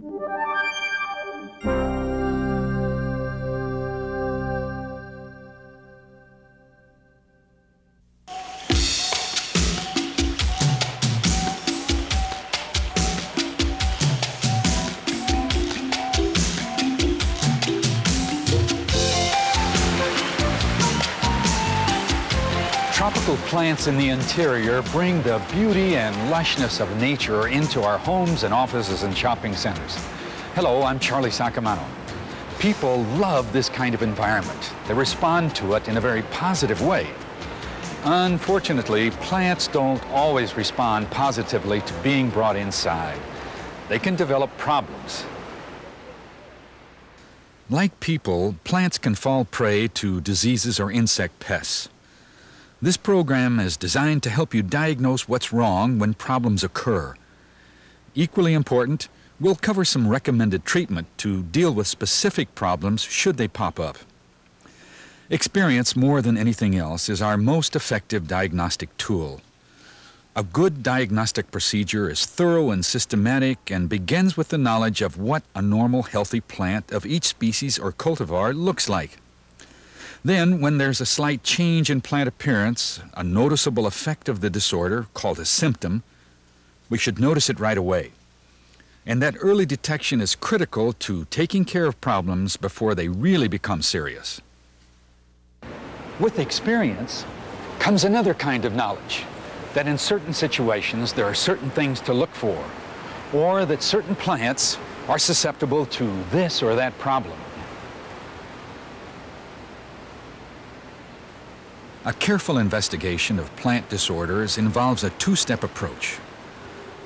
Tropical plants in the interior bring the beauty and lushness of nature into our homes and offices and shopping centers. Hello, I'm Charlie Saccomano. People love this kind of environment. They respond to it in a very positive way. Unfortunately, plants don't always respond positively to being brought inside. They can develop problems. Like people, plants can fall prey to diseases or insect pests. This program is designed to help you diagnose what's wrong when problems occur. Equally important, we'll cover some recommended treatment to deal with specific problems should they pop up. Experience, more than anything else, is our most effective diagnostic tool. A good diagnostic procedure is thorough and systematic and begins with the knowledge of what a normal healthy plant of each species or cultivar looks like. Then, when there's a slight change in plant appearance, a noticeable effect of the disorder, called a symptom, we should notice it right away. And that early detection is critical to taking care of problems before they really become serious. With experience comes another kind of knowledge that in certain situations there are certain things to look for, or that certain plants are susceptible to this or that problem. A careful investigation of plant disorders involves a two-step approach.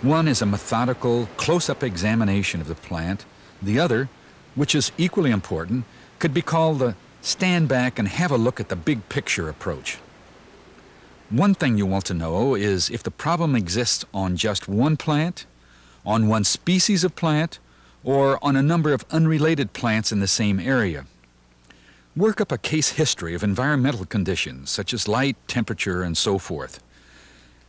One is a methodical, close-up examination of the plant. The other, which is equally important, could be called the stand back and have a look at the big picture approach. One thing you want to know is if the problem exists on just one plant, on one species of plant, or on a number of unrelated plants in the same area. Work up a case history of environmental conditions such as light, temperature, and so forth.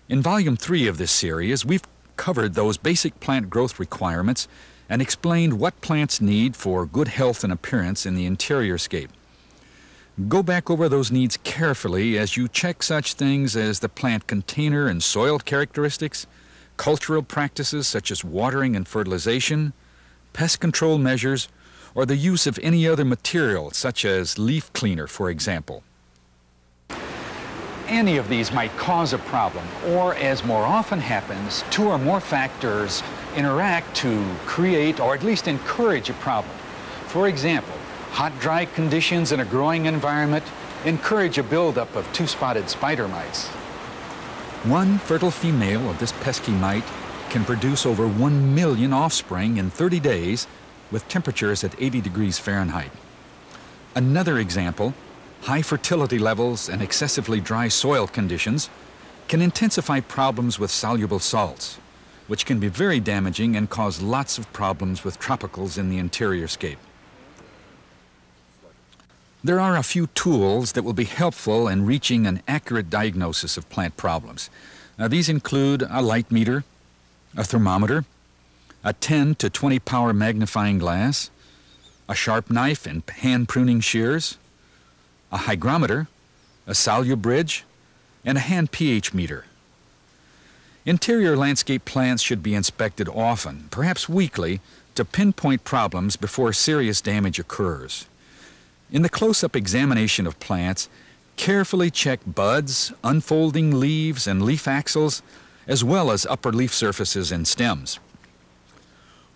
In Volume 3 of this series, we've covered those basic plant growth requirements and explained what plants need for good health and appearance in the interior scape. Go back over those needs carefully as you check such things as the plant container and soil characteristics, cultural practices such as watering and fertilization, pest control measures, or the use of any other material, such as leaf cleaner, for example. Any of these might cause a problem, or as more often happens, two or more factors interact to create or at least encourage a problem. For example, hot, dry conditions in a growing environment encourage a buildup of two-spotted spider mites. One fertile female of this pesky mite can produce over one million offspring in 30 days with temperatures at 80 degrees Fahrenheit. Another example, high fertility levels and excessively dry soil conditions can intensify problems with soluble salts, which can be very damaging and cause lots of problems with tropicals in the interior scape. There are a few tools that will be helpful in reaching an accurate diagnosis of plant problems. Now, these include a light meter, a thermometer, a 10 to 20 power magnifying glass, a sharp knife and hand pruning shears, a hygrometer, a SoluBridge, and a hand pH meter. Interior landscape plants should be inspected often, perhaps weekly, to pinpoint problems before serious damage occurs. In the close-up examination of plants, carefully check buds, unfolding leaves, and leaf axils, as well as upper leaf surfaces and stems.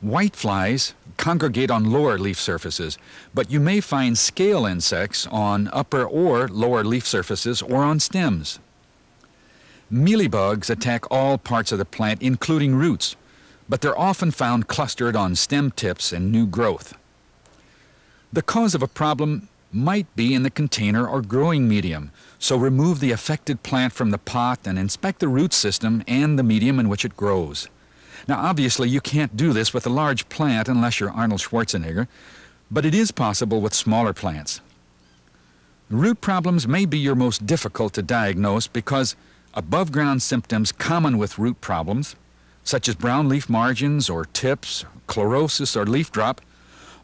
Whiteflies congregate on lower leaf surfaces, but you may find scale insects on upper or lower leaf surfaces or on stems. Mealybugs attack all parts of the plant, including roots, but they're often found clustered on stem tips and new growth. The cause of a problem might be in the container or growing medium, so remove the affected plant from the pot and inspect the root system and the medium in which it grows. Now, obviously, you can't do this with a large plant unless you're Arnold Schwarzenegger, but it is possible with smaller plants. Root problems may be your most difficult to diagnose because above ground symptoms common with root problems, such as brown leaf margins or tips, chlorosis or leaf drop,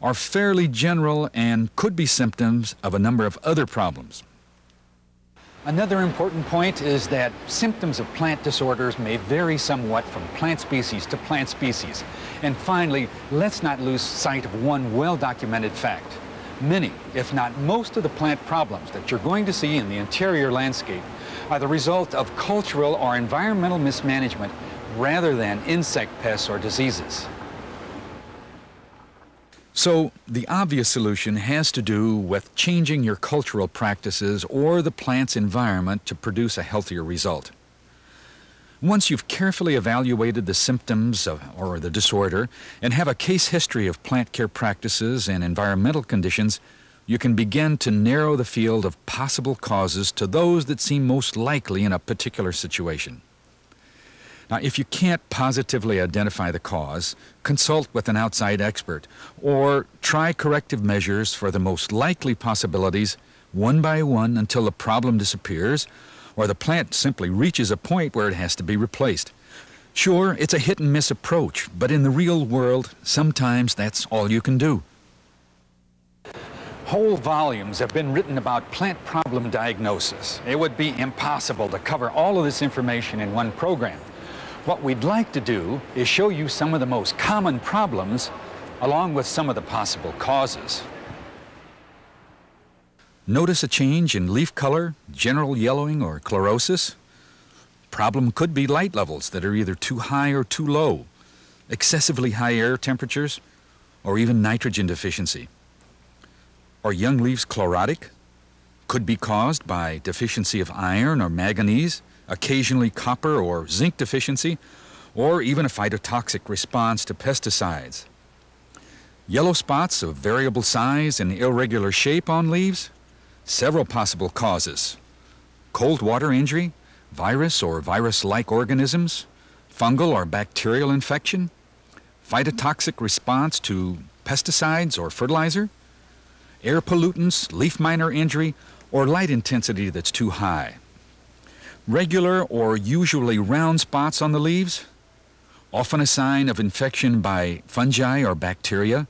are fairly general and could be symptoms of a number of other problems. Another important point is that symptoms of plant disorders may vary somewhat from plant species to plant species. And finally, let's not lose sight of one well-documented fact. Many, if not most of the plant problems that you're going to see in the interior landscape are the result of cultural or environmental mismanagement rather than insect pests or diseases. So, the obvious solution has to do with changing your cultural practices or the plant's environment to produce a healthier result. Once you've carefully evaluated the symptoms of, or the disorder and have a case history of plant care practices and environmental conditions, you can begin to narrow the field of possible causes to those that seem most likely in a particular situation. Now, if you can't positively identify the cause, consult with an outside expert or try corrective measures for the most likely possibilities one by one until the problem disappears or the plant simply reaches a point where it has to be replaced. Sure, it's a hit and miss approach, but in the real world, sometimes that's all you can do. Whole volumes have been written about plant problem diagnosis. It would be impossible to cover all of this information in one program. What we'd like to do is show you some of the most common problems along with some of the possible causes. Notice a change in leaf color, general yellowing, or chlorosis? Problem could be light levels that are either too high or too low, excessively high air temperatures, or even nitrogen deficiency. Are young leaves chlorotic? Could be caused by deficiency of iron or manganese, occasionally copper or zinc deficiency, or even a phytotoxic response to pesticides. Yellow spots of variable size and irregular shape on leaves, several possible causes. Cold water injury, virus or virus-like organisms, fungal or bacterial infection, phytotoxic response to pesticides or fertilizer, air pollutants, leaf miner injury, or light intensity that's too high. Regular or usually round spots on the leaves, often a sign of infection by fungi or bacteria,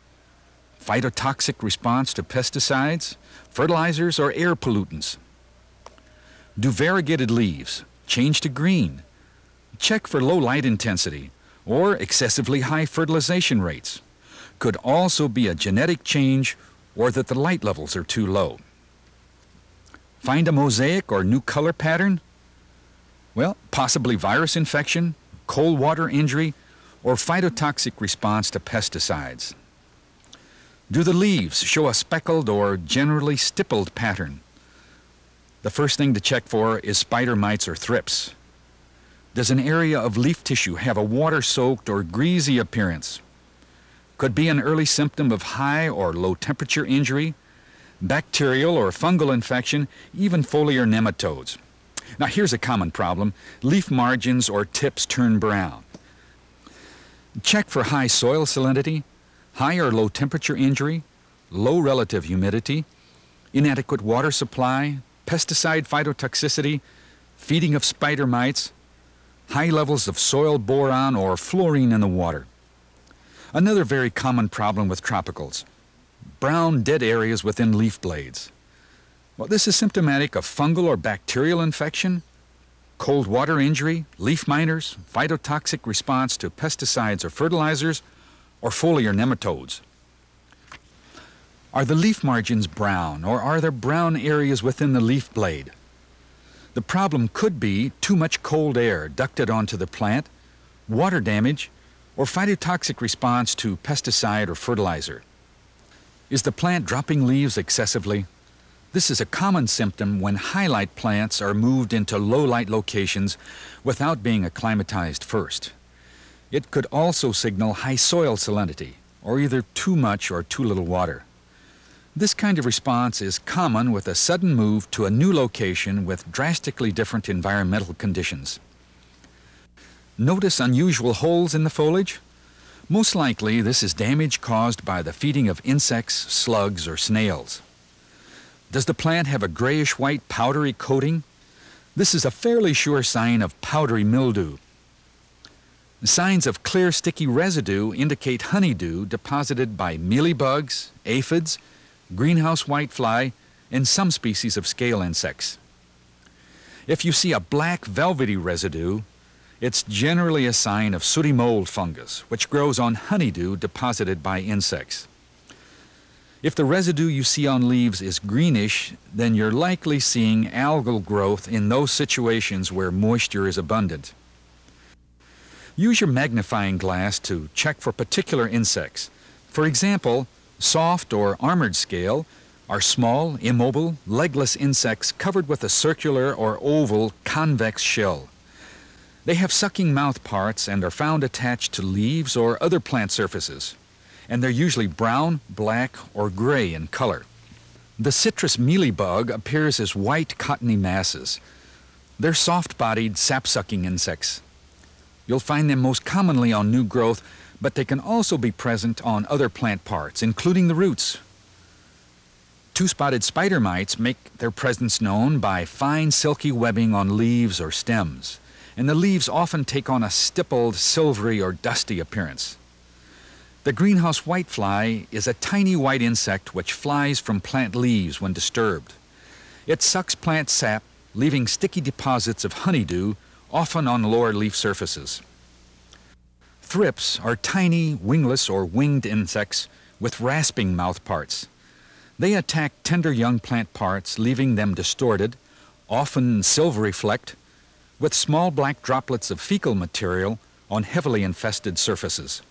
phytotoxic response to pesticides, fertilizers, or air pollutants. Do variegated leaves change to green? Check for low light intensity or excessively high fertilization rates. Could also be a genetic change or that the light levels are too low. Find a mosaic or new color pattern well, possibly virus infection, cold water injury, or phytotoxic response to pesticides. Do the leaves show a speckled or generally stippled pattern? The first thing to check for is spider mites or thrips. Does an area of leaf tissue have a water-soaked or greasy appearance? Could be an early symptom of high or low temperature injury, bacterial or fungal infection, even foliar nematodes. Now here's a common problem. Leaf margins or tips turn brown. Check for high soil salinity, high or low temperature injury, low relative humidity, inadequate water supply, pesticide phytotoxicity, feeding of spider mites, high levels of soil boron or fluorine in the water. Another very common problem with tropicals, brown dead areas within leaf blades. Well, this is symptomatic of fungal or bacterial infection, cold water injury, leaf miners, phytotoxic response to pesticides or fertilizers, or foliar nematodes. Are the leaf margins brown, or are there brown areas within the leaf blade? The problem could be too much cold air ducted onto the plant, water damage, or phytotoxic response to pesticide or fertilizer. Is the plant dropping leaves excessively? This is a common symptom when highlight plants are moved into low-light locations without being acclimatized first. It could also signal high soil salinity, or either too much or too little water. This kind of response is common with a sudden move to a new location with drastically different environmental conditions. Notice unusual holes in the foliage? Most likely this is damage caused by the feeding of insects, slugs, or snails. Does the plant have a grayish-white powdery coating? This is a fairly sure sign of powdery mildew. Signs of clear sticky residue indicate honeydew deposited by mealybugs, aphids, greenhouse whitefly, and some species of scale insects. If you see a black velvety residue, it's generally a sign of sooty mold fungus, which grows on honeydew deposited by insects. If the residue you see on leaves is greenish, then you're likely seeing algal growth in those situations where moisture is abundant. Use your magnifying glass to check for particular insects. For example, soft or armored scale are small, immobile, legless insects covered with a circular or oval convex shell. They have sucking mouth parts and are found attached to leaves or other plant surfaces and they're usually brown, black, or gray in color. The citrus mealybug appears as white cottony masses. They're soft-bodied, sap-sucking insects. You'll find them most commonly on new growth, but they can also be present on other plant parts, including the roots. Two-spotted spider mites make their presence known by fine silky webbing on leaves or stems, and the leaves often take on a stippled, silvery, or dusty appearance. The greenhouse whitefly is a tiny white insect which flies from plant leaves when disturbed. It sucks plant sap, leaving sticky deposits of honeydew, often on lower leaf surfaces. Thrips are tiny, wingless or winged insects with rasping mouth parts. They attack tender young plant parts, leaving them distorted, often silvery flecked, with small black droplets of fecal material on heavily infested surfaces.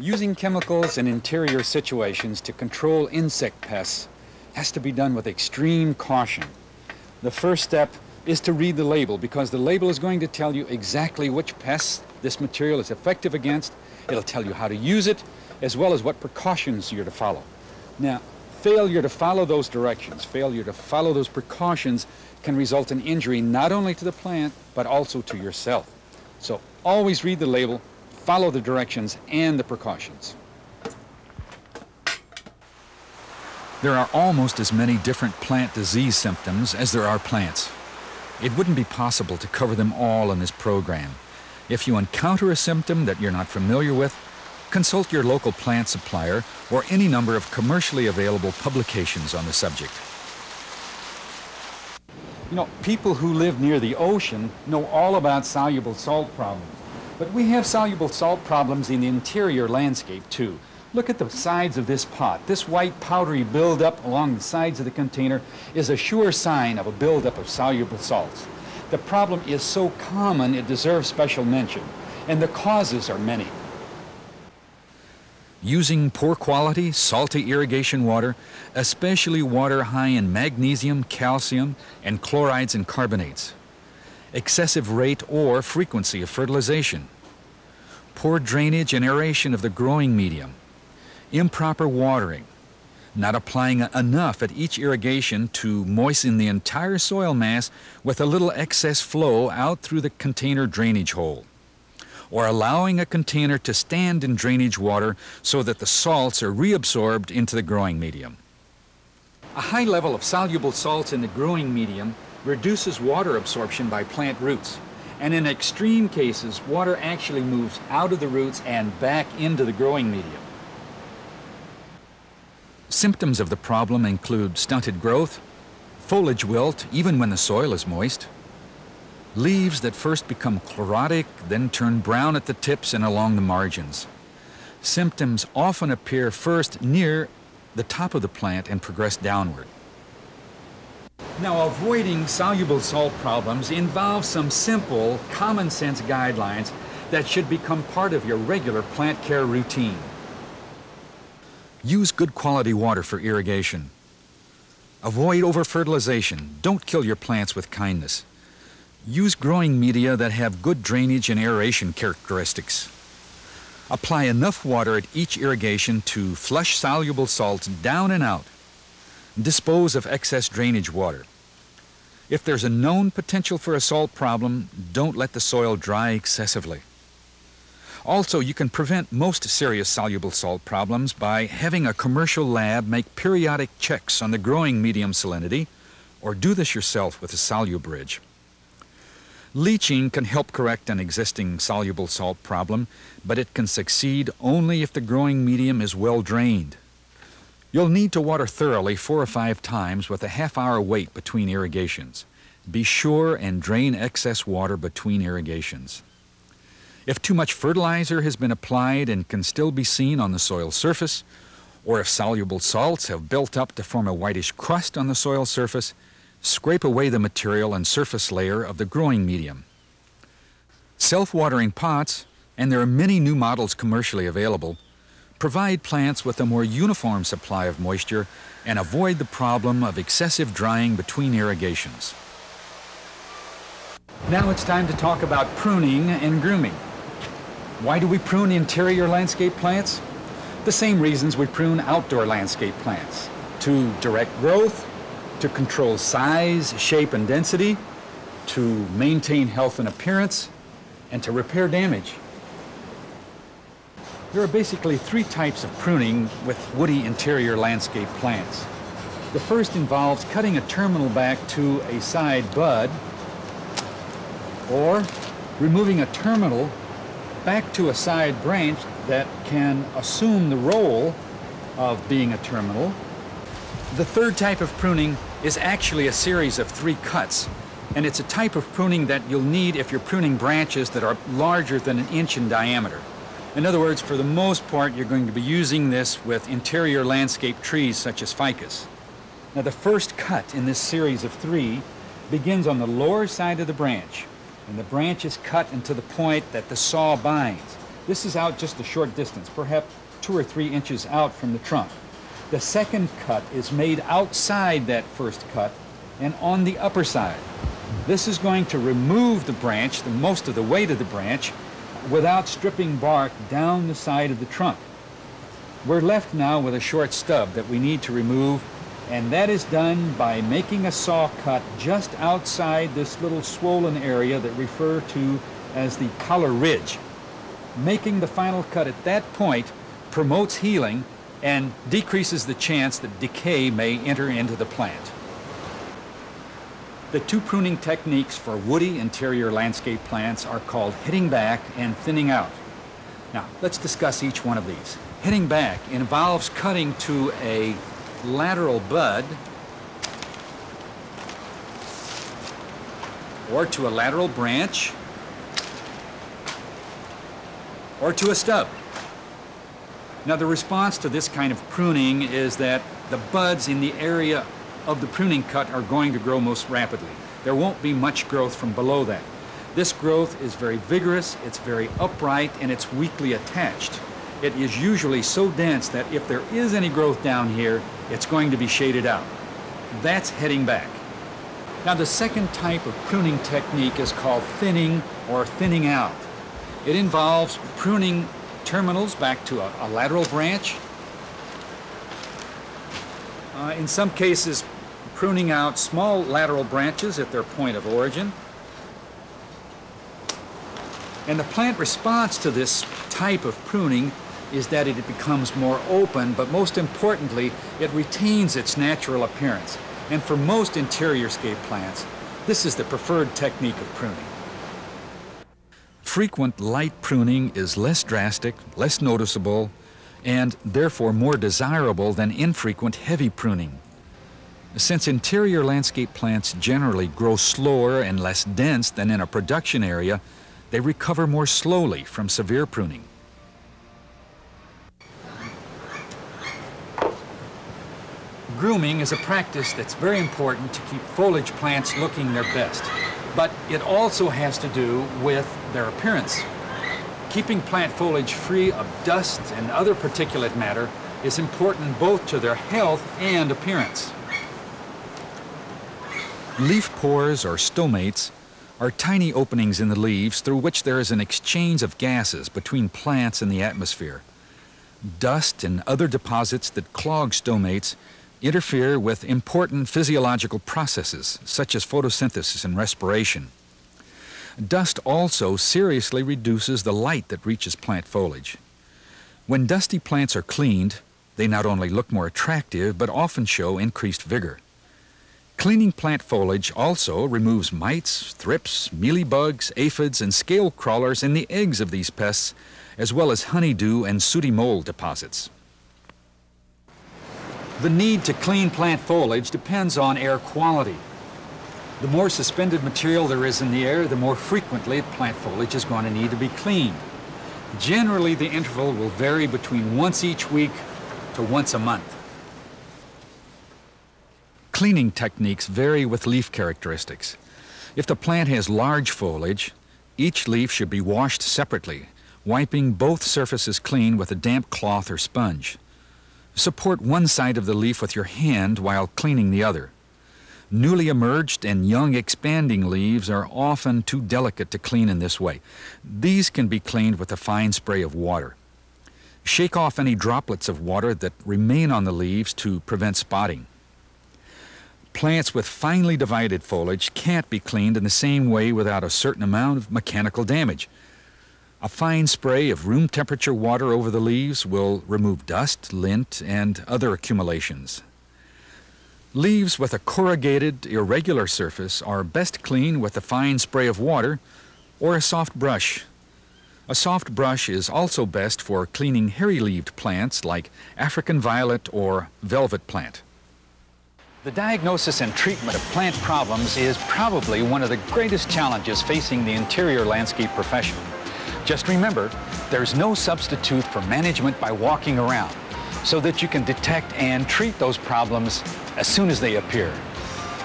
Using chemicals in interior situations to control insect pests has to be done with extreme caution. The first step is to read the label because the label is going to tell you exactly which pests this material is effective against. It'll tell you how to use it as well as what precautions you're to follow. Now, failure to follow those directions, failure to follow those precautions can result in injury not only to the plant but also to yourself. So always read the label, follow the directions and the precautions. There are almost as many different plant disease symptoms as there are plants. It wouldn't be possible to cover them all in this program. If you encounter a symptom that you're not familiar with, consult your local plant supplier or any number of commercially available publications on the subject. You know, people who live near the ocean know all about soluble salt problems. But we have soluble salt problems in the interior landscape too. Look at the sides of this pot. This white powdery buildup along the sides of the container is a sure sign of a buildup of soluble salts. The problem is so common it deserves special mention, and the causes are many. Using poor quality, salty irrigation water, especially water high in magnesium, calcium, and chlorides and carbonates excessive rate or frequency of fertilization, poor drainage and aeration of the growing medium, improper watering, not applying enough at each irrigation to moisten the entire soil mass with a little excess flow out through the container drainage hole, or allowing a container to stand in drainage water so that the salts are reabsorbed into the growing medium. A high level of soluble salts in the growing medium reduces water absorption by plant roots. And in extreme cases, water actually moves out of the roots and back into the growing medium. Symptoms of the problem include stunted growth, foliage wilt even when the soil is moist, leaves that first become chlorotic, then turn brown at the tips and along the margins. Symptoms often appear first near the top of the plant and progress downward. Now, avoiding soluble salt problems involves some simple, common sense guidelines that should become part of your regular plant care routine. Use good quality water for irrigation. Avoid over-fertilization. Don't kill your plants with kindness. Use growing media that have good drainage and aeration characteristics. Apply enough water at each irrigation to flush soluble salts down and out dispose of excess drainage water. If there's a known potential for a salt problem, don't let the soil dry excessively. Also, you can prevent most serious soluble salt problems by having a commercial lab make periodic checks on the growing medium salinity, or do this yourself with a SoluBridge. Leaching can help correct an existing soluble salt problem, but it can succeed only if the growing medium is well drained. You'll need to water thoroughly four or five times with a half hour wait between irrigations. Be sure and drain excess water between irrigations. If too much fertilizer has been applied and can still be seen on the soil surface, or if soluble salts have built up to form a whitish crust on the soil surface, scrape away the material and surface layer of the growing medium. Self-watering pots, and there are many new models commercially available, provide plants with a more uniform supply of moisture and avoid the problem of excessive drying between irrigations. Now it's time to talk about pruning and grooming. Why do we prune interior landscape plants? The same reasons we prune outdoor landscape plants. To direct growth, to control size, shape, and density, to maintain health and appearance, and to repair damage. There are basically three types of pruning with woody interior landscape plants. The first involves cutting a terminal back to a side bud or removing a terminal back to a side branch that can assume the role of being a terminal. The third type of pruning is actually a series of three cuts, and it's a type of pruning that you'll need if you're pruning branches that are larger than an inch in diameter. In other words, for the most part, you're going to be using this with interior landscape trees such as ficus. Now, the first cut in this series of three begins on the lower side of the branch, and the branch is cut into the point that the saw binds. This is out just a short distance, perhaps two or three inches out from the trunk. The second cut is made outside that first cut and on the upper side. This is going to remove the branch, the most of the weight of the branch, without stripping bark down the side of the trunk. We're left now with a short stub that we need to remove and that is done by making a saw cut just outside this little swollen area that we refer to as the collar ridge. Making the final cut at that point promotes healing and decreases the chance that decay may enter into the plant. The two pruning techniques for woody interior landscape plants are called heading back and thinning out. Now, let's discuss each one of these. Heading back involves cutting to a lateral bud or to a lateral branch or to a stub. Now the response to this kind of pruning is that the buds in the area of the pruning cut are going to grow most rapidly. There won't be much growth from below that. This growth is very vigorous, it's very upright, and it's weakly attached it is usually so dense that if there is any growth down here, it's going to be shaded out. That's heading back. Now the second type of pruning technique is called thinning or thinning out. It involves pruning terminals back to a, a lateral branch. Uh, in some cases, pruning out small lateral branches at their point of origin. And the plant response to this type of pruning is that it becomes more open, but most importantly, it retains its natural appearance. And for most interior scape plants, this is the preferred technique of pruning. Frequent light pruning is less drastic, less noticeable, and therefore more desirable than infrequent heavy pruning. Since interior landscape plants generally grow slower and less dense than in a production area, they recover more slowly from severe pruning. Grooming is a practice that's very important to keep foliage plants looking their best, but it also has to do with their appearance. Keeping plant foliage free of dust and other particulate matter is important both to their health and appearance. Leaf pores or stomates are tiny openings in the leaves through which there is an exchange of gases between plants and the atmosphere. Dust and other deposits that clog stomates interfere with important physiological processes such as photosynthesis and respiration. Dust also seriously reduces the light that reaches plant foliage. When dusty plants are cleaned, they not only look more attractive but often show increased vigor. Cleaning plant foliage also removes mites, thrips, mealybugs, aphids, and scale crawlers and the eggs of these pests, as well as honeydew and sooty mold deposits. The need to clean plant foliage depends on air quality. The more suspended material there is in the air, the more frequently plant foliage is going to need to be cleaned. Generally, the interval will vary between once each week to once a month. Cleaning techniques vary with leaf characteristics. If the plant has large foliage, each leaf should be washed separately, wiping both surfaces clean with a damp cloth or sponge. Support one side of the leaf with your hand while cleaning the other. Newly emerged and young expanding leaves are often too delicate to clean in this way. These can be cleaned with a fine spray of water. Shake off any droplets of water that remain on the leaves to prevent spotting. Plants with finely divided foliage can't be cleaned in the same way without a certain amount of mechanical damage. A fine spray of room temperature water over the leaves will remove dust, lint, and other accumulations. Leaves with a corrugated, irregular surface are best cleaned with a fine spray of water or a soft brush. A soft brush is also best for cleaning hairy-leaved plants like African violet or velvet plant. The diagnosis and treatment of plant problems is probably one of the greatest challenges facing the interior landscape profession. Just remember, there's no substitute for management by walking around so that you can detect and treat those problems as soon as they appear.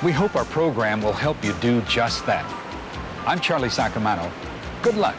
We hope our program will help you do just that. I'm Charlie Saccomano. Good luck.